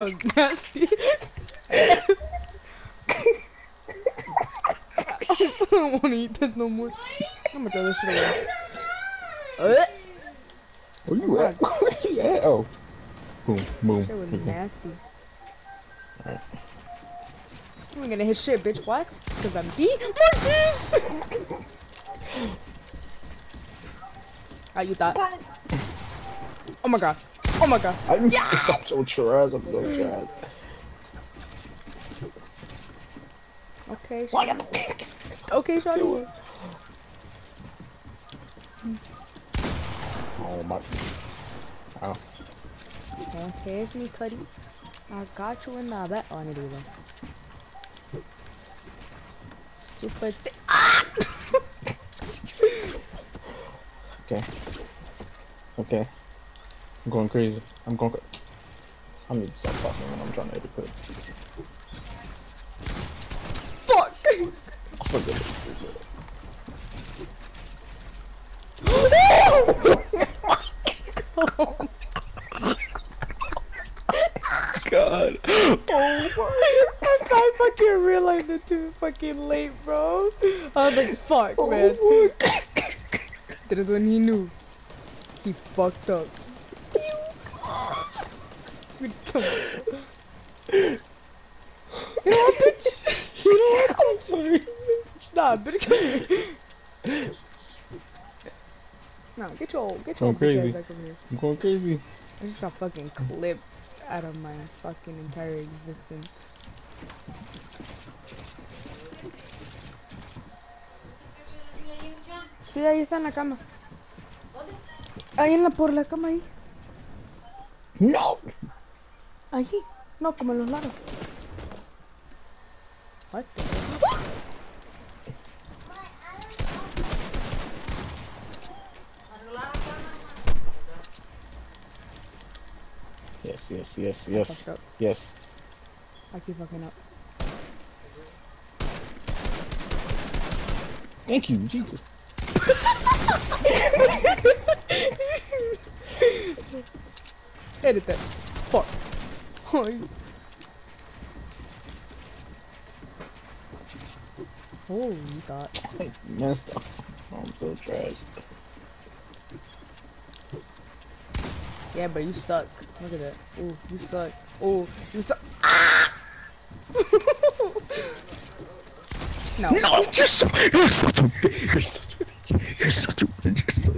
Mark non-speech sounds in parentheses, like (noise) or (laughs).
was nasty. (laughs) I don't want to eat this no more. I'm gonna throw this shit away. Where you at? (laughs) Where you at? Oh. Boom, boom. Shit was boom. nasty. Alright. I'm gonna hit shit, bitch. Why? Because I'm D. Marcus! (laughs) Ah, you thought. Oh my god. Oh my god. I'm stop so trash. I'm so trash. Okay, shawty. Okay, shawty. Oh my. Ow. Okay, it's me, Cuddy. I got you in the bet on it either. Super thick. Okay. Okay. I'm going crazy. I'm going. Cra I need to stop talking when I'm trying to edit quick. Fuck! (laughs) I forget. God. Oh I, I fucking realized it too fucking late, bro. I was like, fuck, Oh man. That is when he knew. He fucked up. Come on. You know what, bitch? You know what? I'm sorry. Stop, bitch. Come here. Nah, get your get your crazy. back over here. I'm going crazy. I just got fucking clipped out of my fucking entire existence. Sí, ahí está en la cama. Ahí en la por la cama ahí. No. Allí. No, como en los lados. What? Yes, yes, yes, yes, yes. I keep fucking up. Thank you, Jesus. (laughs) Edit that. Fuck. Oh, you- oh, thought. I messed up. I'm so trash. Yeah, but you suck. Look at that. Oh, you suck. Oh, you suck. Ah! (laughs) no. No, you're so you're such a you're such a you're such a you're